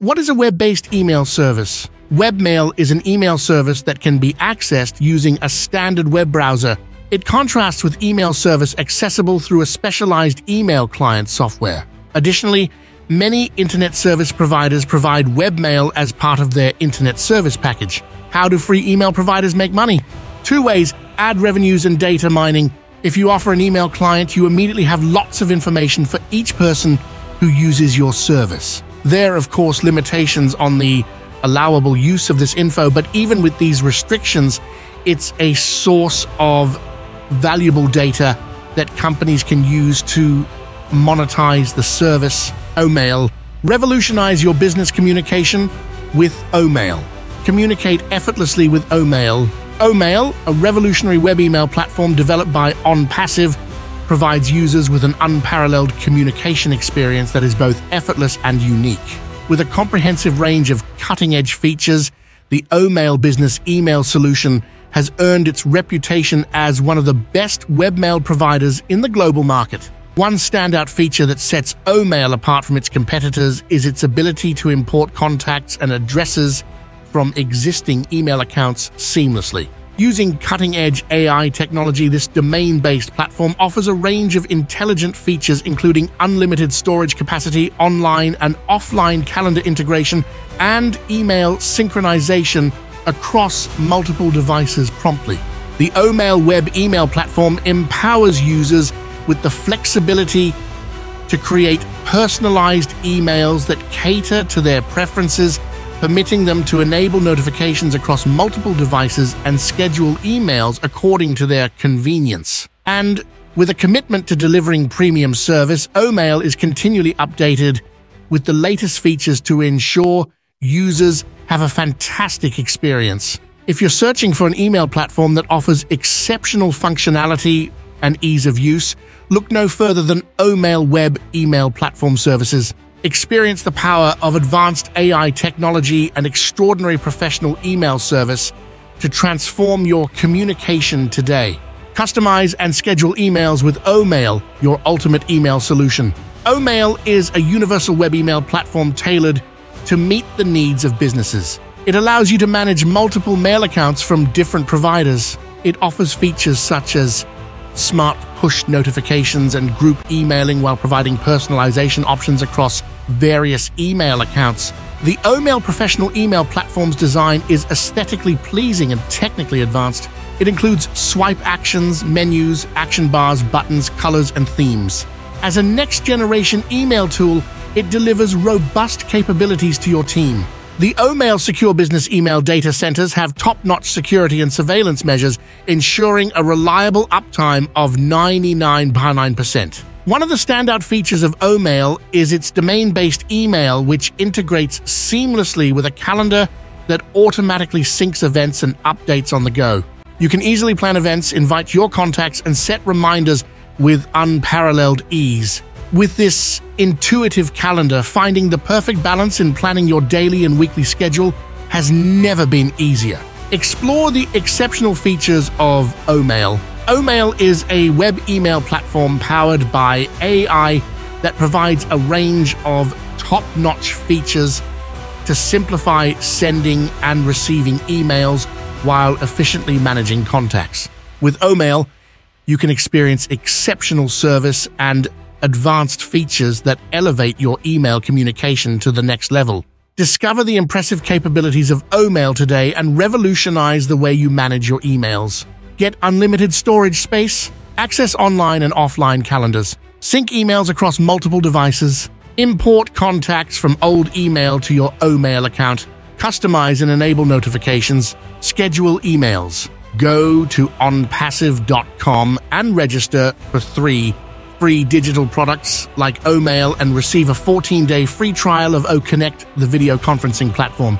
What is a web-based email service? Webmail is an email service that can be accessed using a standard web browser. It contrasts with email service accessible through a specialized email client software. Additionally, many internet service providers provide webmail as part of their internet service package. How do free email providers make money? Two ways ad revenues and data mining. If you offer an email client, you immediately have lots of information for each person who uses your service. There are, of course, limitations on the allowable use of this info, but even with these restrictions, it's a source of valuable data that companies can use to monetize the service. Omail. Revolutionize your business communication with Omail. Communicate effortlessly with Omail. Omail, a revolutionary web email platform developed by OnPassive, provides users with an unparalleled communication experience that is both effortless and unique. With a comprehensive range of cutting-edge features, the Omail business email solution has earned its reputation as one of the best webmail providers in the global market. One standout feature that sets Omail apart from its competitors is its ability to import contacts and addresses from existing email accounts seamlessly. Using cutting-edge AI technology, this domain-based platform offers a range of intelligent features including unlimited storage capacity, online and offline calendar integration, and email synchronization across multiple devices promptly. The Omail web email platform empowers users with the flexibility to create personalized emails that cater to their preferences permitting them to enable notifications across multiple devices and schedule emails according to their convenience. And with a commitment to delivering premium service, Omail is continually updated with the latest features to ensure users have a fantastic experience. If you're searching for an email platform that offers exceptional functionality and ease of use, look no further than Omail Web Email Platform Services. Experience the power of advanced AI technology and extraordinary professional email service to transform your communication today. Customize and schedule emails with Omail, your ultimate email solution. Omail is a universal web email platform tailored to meet the needs of businesses. It allows you to manage multiple mail accounts from different providers. It offers features such as smart push notifications and group emailing while providing personalization options across various email accounts. The Omail professional email platform's design is aesthetically pleasing and technically advanced. It includes swipe actions, menus, action bars, buttons, colors, and themes. As a next generation email tool, it delivers robust capabilities to your team. The Omail Secure Business Email data centers have top-notch security and surveillance measures, ensuring a reliable uptime of 99.9%. One of the standout features of Omail is its domain-based email, which integrates seamlessly with a calendar that automatically syncs events and updates on the go. You can easily plan events, invite your contacts, and set reminders with unparalleled ease. With this intuitive calendar, finding the perfect balance in planning your daily and weekly schedule has never been easier. Explore the exceptional features of Omail. Omail is a web email platform powered by AI that provides a range of top notch features to simplify sending and receiving emails while efficiently managing contacts. With Omail, you can experience exceptional service and advanced features that elevate your email communication to the next level. Discover the impressive capabilities of Omail today and revolutionize the way you manage your emails. Get unlimited storage space, access online and offline calendars, sync emails across multiple devices, import contacts from old email to your Omail account, customize and enable notifications, schedule emails. Go to onpassive.com and register for three free digital products like Omail and receive a 14-day free trial of OConnect, the video conferencing platform.